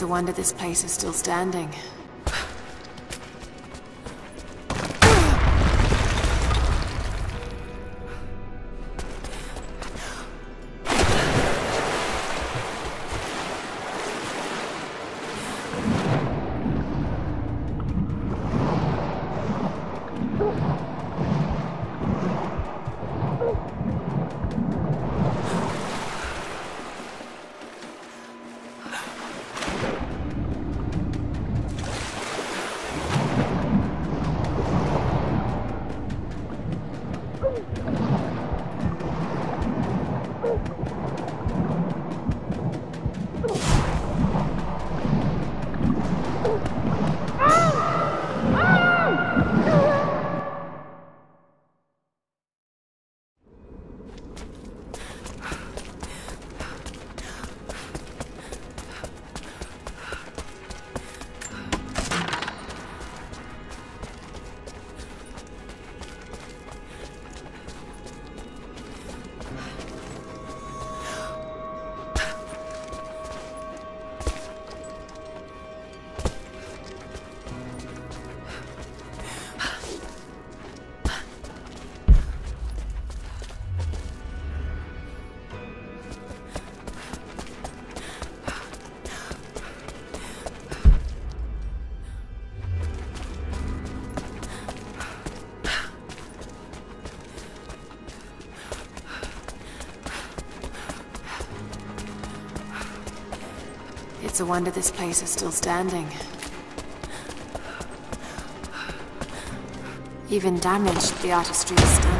It's a wonder this place is still standing. It's a wonder this place is still standing. Even damaged, the artistry is stunning.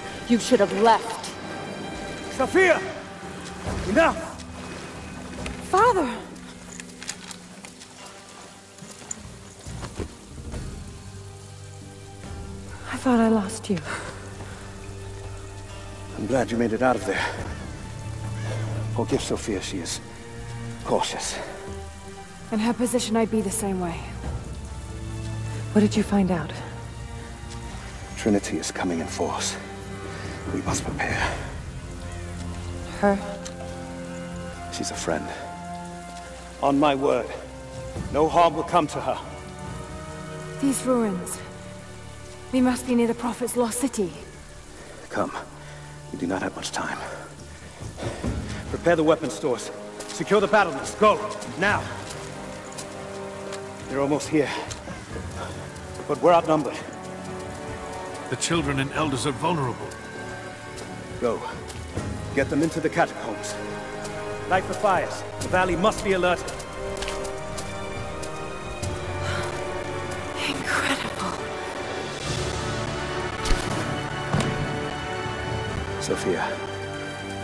You should have left. Sophia! Enough! Father! I thought I lost you. I'm glad you made it out of there. Forgive Sophia, she is cautious. In her position, I'd be the same way. What did you find out? Trinity is coming in force. We must prepare. Her? She's a friend. On my word, no harm will come to her. These ruins. We must be near the Prophet's lost city. Come. We do not have much time. Prepare the weapon stores. Secure the battlements. Go! Now! They're almost here. But we're outnumbered. The children and elders are vulnerable. Go. Get them into the catacombs. Light the fires. The valley must be alerted. Incredible. Sophia,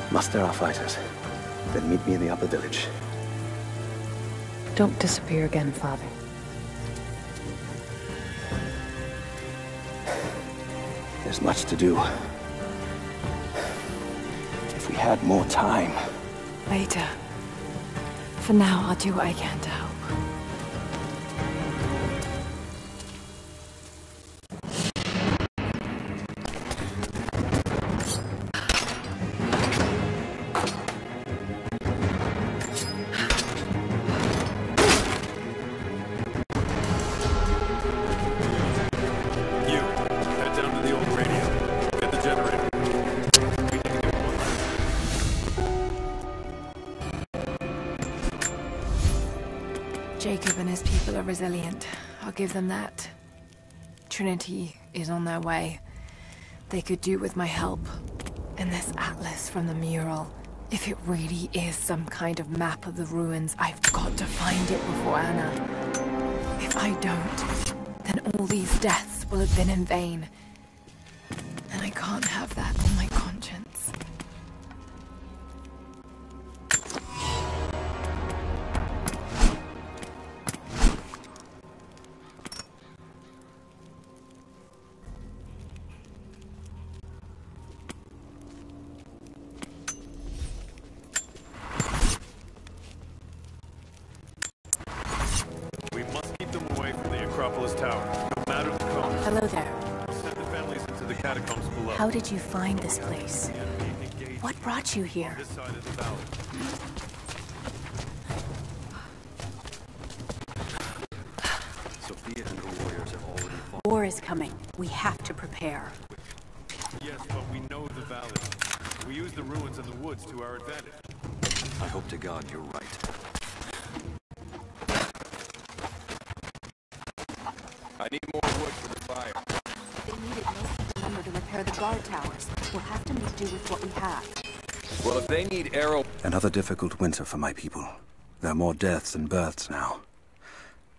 muster our fighters. Then meet me in the upper village. Don't disappear again, Father. There's much to do. We had more time. Later. For now, I'll do what I can to resilient. I'll give them that. Trinity is on their way. They could do with my help. And this atlas from the mural. If it really is some kind of map of the ruins, I've got to find it before Ana. If I don't, then all these deaths will have been in vain. And I can't have that my did you find this place? What brought you here? this side of the valley. Sophia and her warriors have already fought. War is coming. We have to prepare. Yes, but we know the valley. We use the ruins and the woods to our advantage. I hope to God you're right. Guard towers. We'll have to make do with what we have. Well, if they need arrow... Another difficult winter for my people. There are more deaths than births now.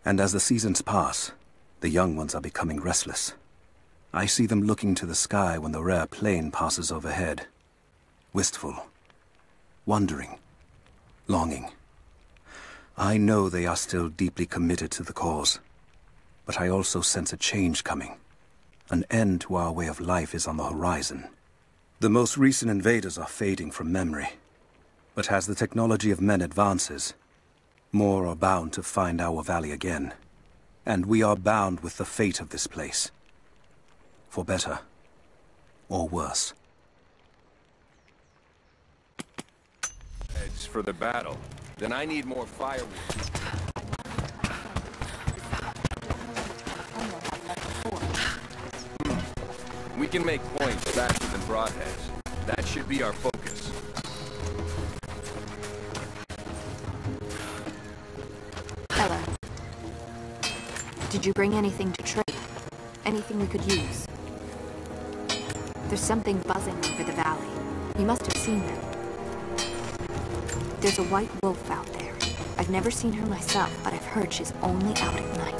And as the seasons pass, the young ones are becoming restless. I see them looking to the sky when the rare plane passes overhead. Wistful. Wondering. Longing. I know they are still deeply committed to the cause. But I also sense a change coming. An end to our way of life is on the horizon. The most recent invaders are fading from memory. But as the technology of men advances, more are bound to find our valley again. And we are bound with the fate of this place. For better. Or worse. Heads for the battle. Then I need more firewood. We can make points faster than broadheads. That should be our focus. Ella, did you bring anything to trade? Anything we could use? There's something buzzing over the valley. You must have seen them. There's a white wolf out there. I've never seen her myself, but I've heard she's only out at night.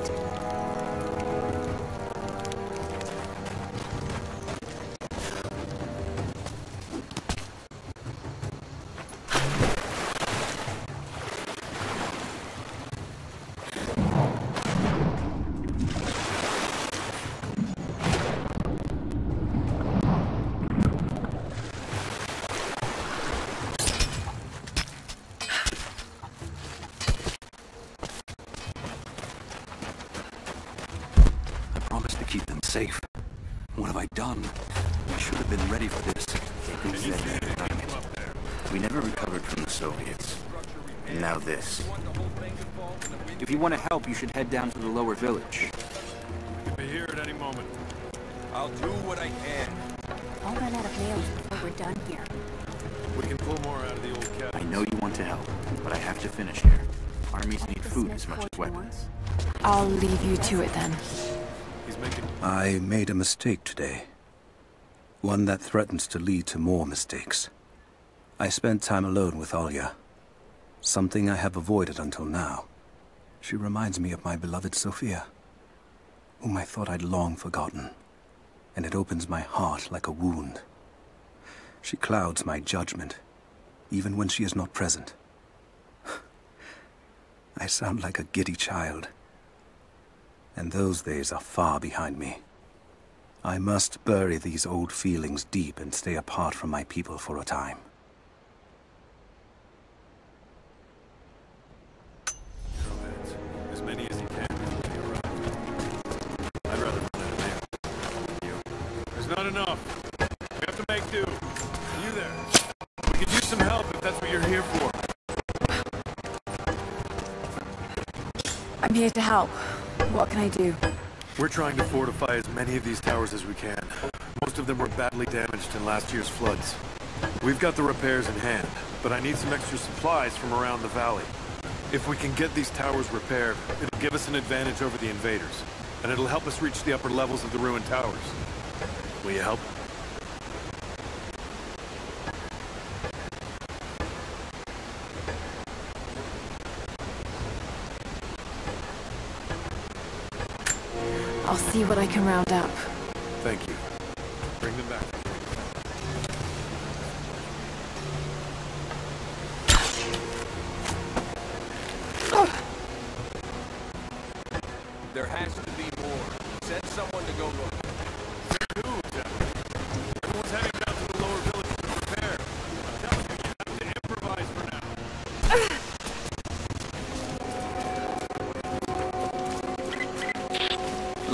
What have I done? I should have been ready for this. They said that We never recovered from the Soviets. And now this. If you want to help, you should head down to the lower village. You'll be here at any moment. I'll do what I can. I'll run out of nails before we're done here. We can pull more out of the old I know you want to help, but I have to finish here. Armies need food as much as weapons. I'll leave you to it then. I made a mistake today. One that threatens to lead to more mistakes. I spent time alone with Olya. Something I have avoided until now. She reminds me of my beloved Sophia, whom I thought I'd long forgotten. And it opens my heart like a wound. She clouds my judgment, even when she is not present. I sound like a giddy child. And those days are far behind me. I must bury these old feelings deep and stay apart from my people for a time. As many as he can before they arrive. I'd rather run out of mail. than You. There's not enough. We have to make do. You there. We could use some help if that's what you're here for. I'm here to help. What can I do? We're trying to fortify as many of these towers as we can. Most of them were badly damaged in last year's floods. We've got the repairs in hand, but I need some extra supplies from around the valley. If we can get these towers repaired, it'll give us an advantage over the invaders, and it'll help us reach the upper levels of the ruined towers. Will you help? See what I can round up. Thank you.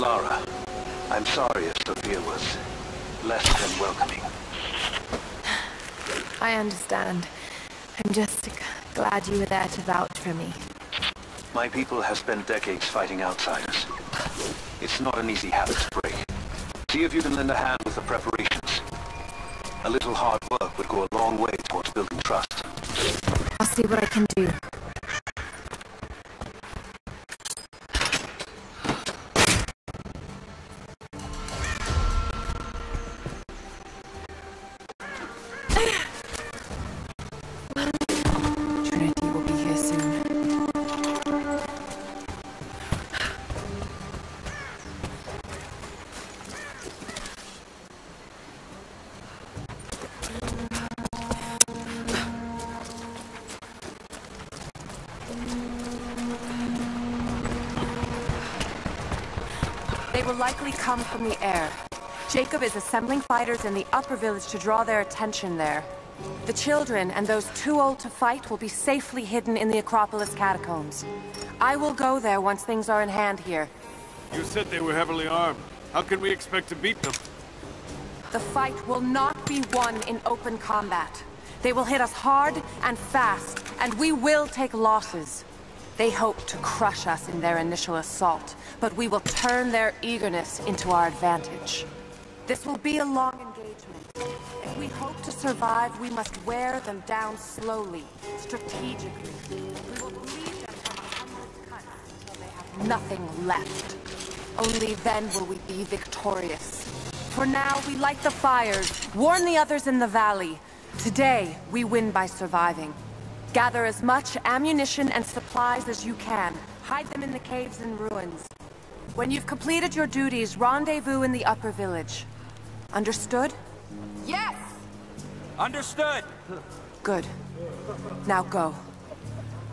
Lara, I'm sorry if Sophia was less than welcoming. I understand. I'm just glad you were there to vouch for me. My people have spent decades fighting outsiders. It's not an easy habit to break. See if you can lend a hand with the preparations. A little hard work would go a long way towards building trust. I'll see what I can do. They will likely come from the air. Jacob is assembling fighters in the upper village to draw their attention there. The children and those too old to fight will be safely hidden in the Acropolis catacombs. I will go there once things are in hand here. You said they were heavily armed. How can we expect to beat them? The fight will not be won in open combat. They will hit us hard and fast, and we will take losses. They hope to crush us in their initial assault, but we will turn their eagerness into our advantage. This will be a long engagement. If we hope to survive, we must wear them down slowly, strategically. We will bleed them from a hundred cuts until they have nothing left. Only then will we be victorious. For now, we light the fires, warn the others in the valley. Today, we win by surviving. Gather as much ammunition and supplies as you can. Hide them in the caves and ruins. When you've completed your duties, rendezvous in the upper village. Understood? Yes! Understood! Good. Now go.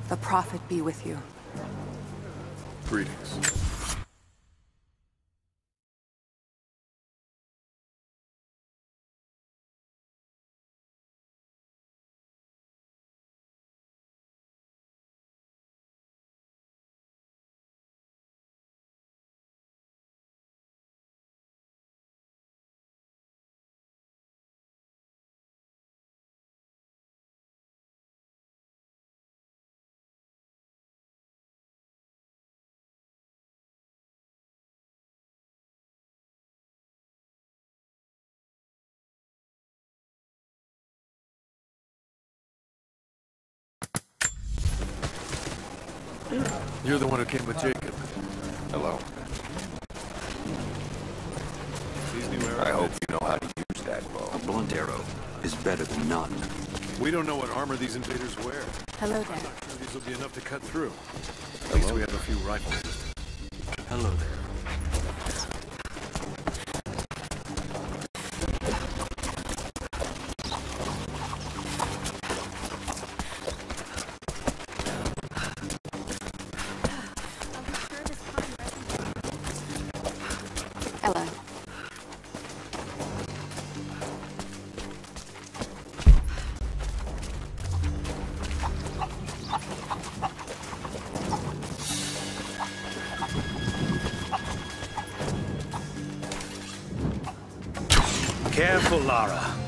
The Prophet be with you. Greetings. You're the one who came with Jacob. Hello. These new arrows. I hope you know how to use that bow. A blunt arrow is better than none. We don't know what armor these invaders wear. Hello there. These will be enough to cut through. At least we have a few rifle systems. Hello there. Careful, Lara.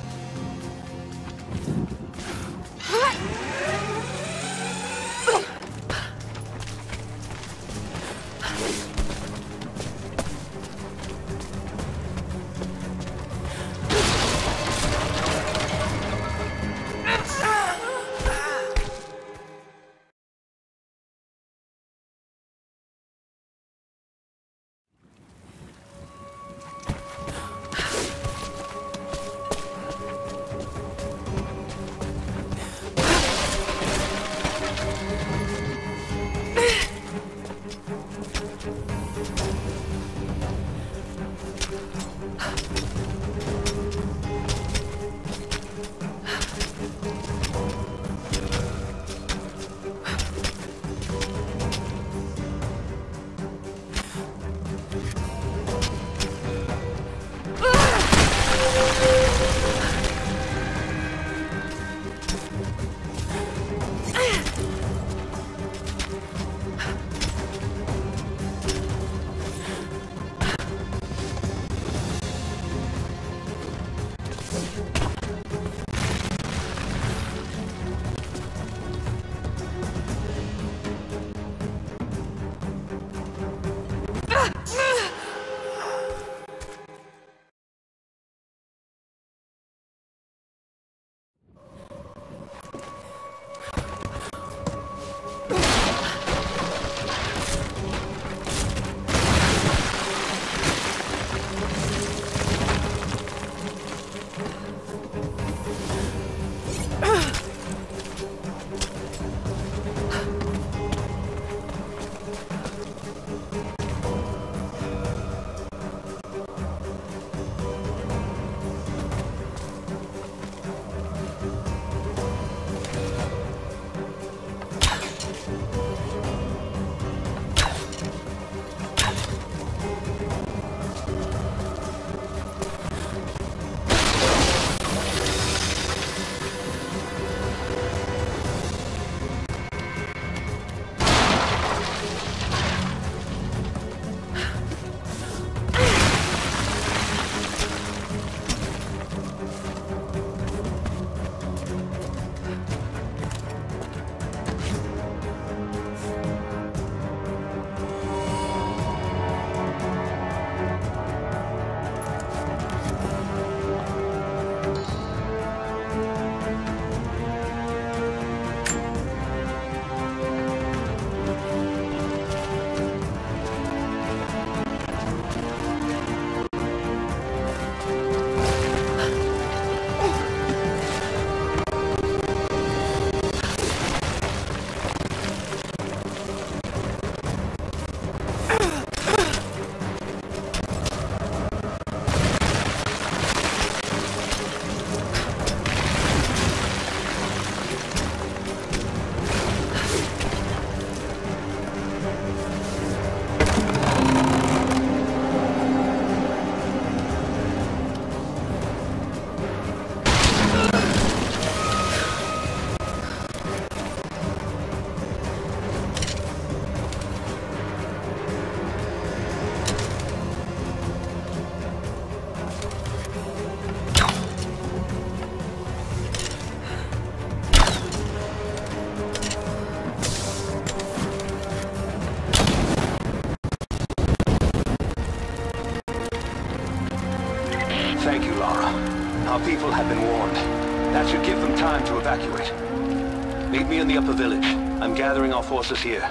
Our forces here.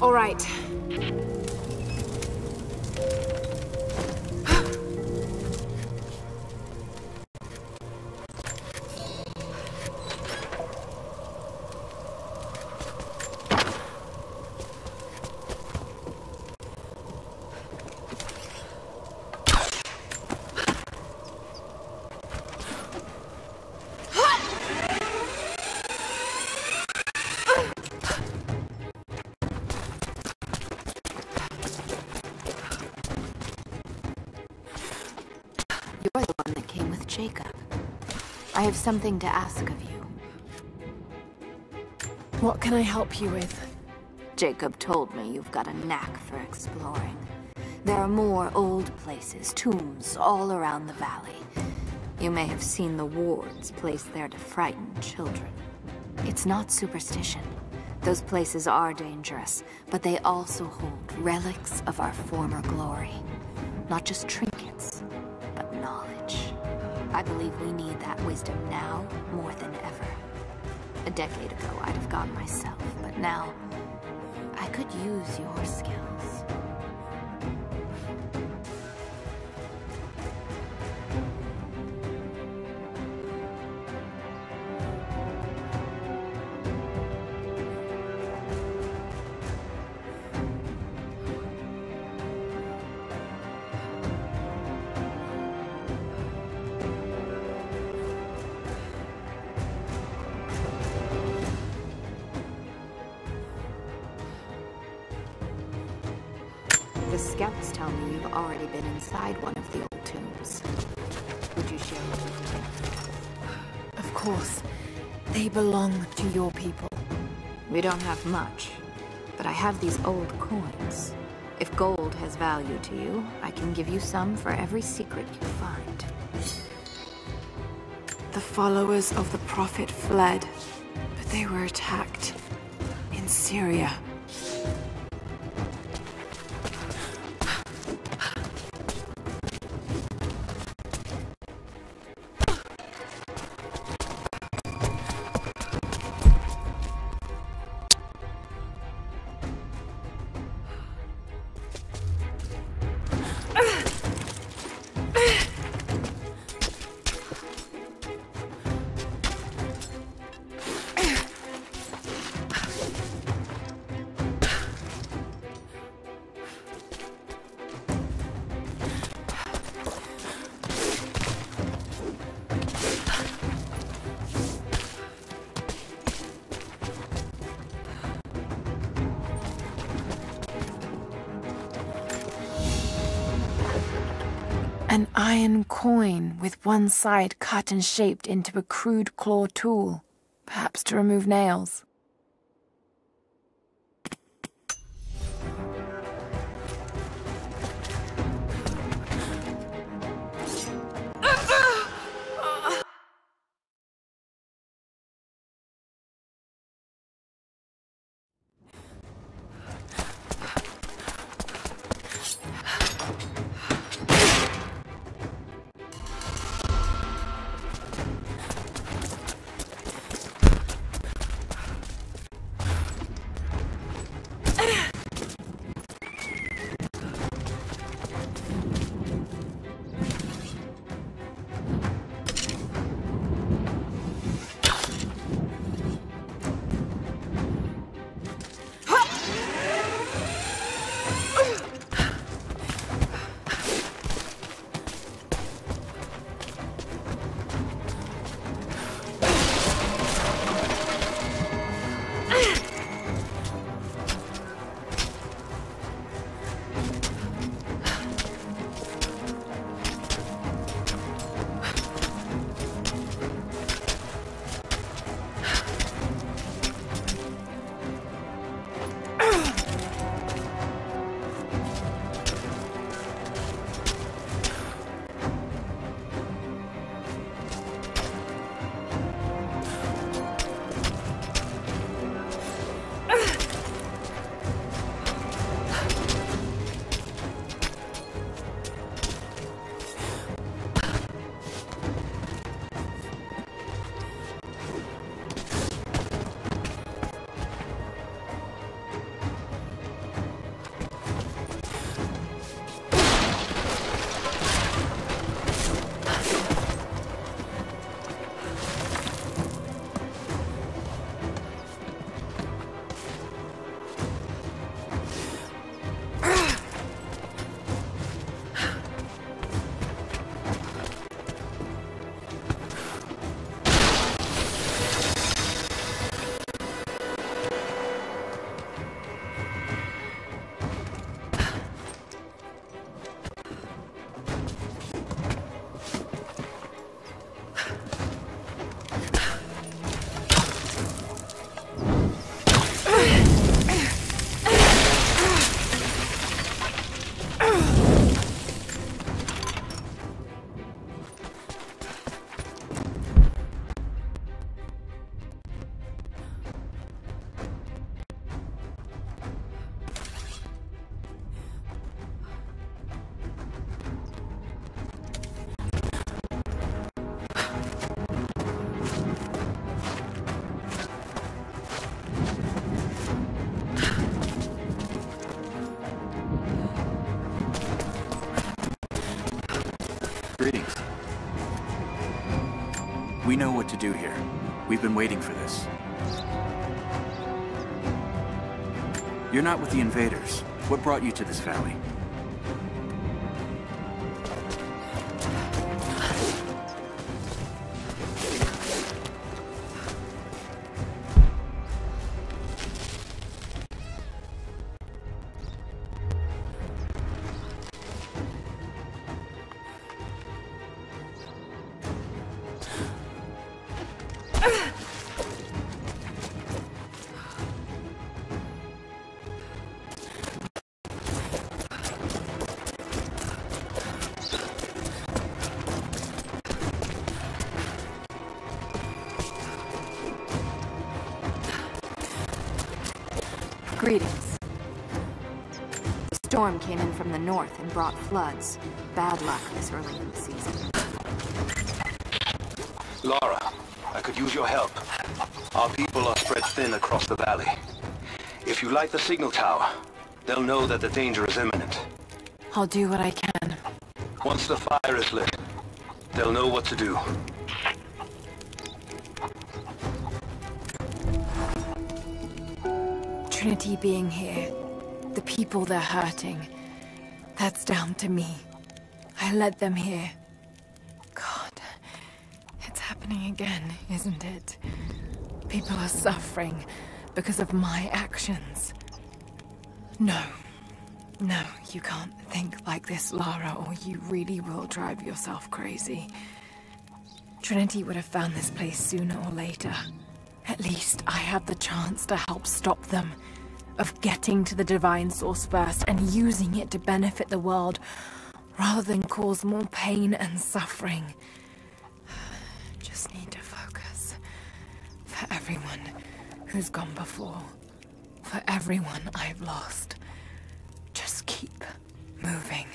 All right. Jacob. I have something to ask of you. What can I help you with? Jacob told me you've got a knack for exploring. There are more old places, tombs, all around the valley. You may have seen the wards placed there to frighten children. It's not superstition. Those places are dangerous, but they also hold relics of our former glory. Not just trinkets. I believe we need that wisdom now more than ever. A decade ago, I'd have gone myself, but now I could use your skills. Inside one of the old tombs. Would you share it with me? Of course. They belong to your people. We don't have much, but I have these old coins. If gold has value to you, I can give you some for every secret you find. The followers of the Prophet fled, but they were attacked in Syria. Iron coin with one side cut and shaped into a crude claw tool, perhaps to remove nails. Do here. We've been waiting for this. You're not with the invaders. What brought you to this valley? Storm came in from the north and brought floods. Bad luck this early in the season. Lara, I could use your help. Our people are spread thin across the valley. If you light the signal tower, they'll know that the danger is imminent. I'll do what I can. Once the fire is lit, they'll know what to do. Trinity being here, the people they're hurting, that's down to me. I led them here. God, it's happening again, isn't it? People are suffering because of my actions. No. No, you can't think like this, Lara, or you really will drive yourself crazy. Trinity would have found this place sooner or later. At least I have the chance to help stop them. Of getting to the Divine Source first and using it to benefit the world, rather than cause more pain and suffering. Just need to focus. For everyone who's gone before. For everyone I've lost. Just keep moving.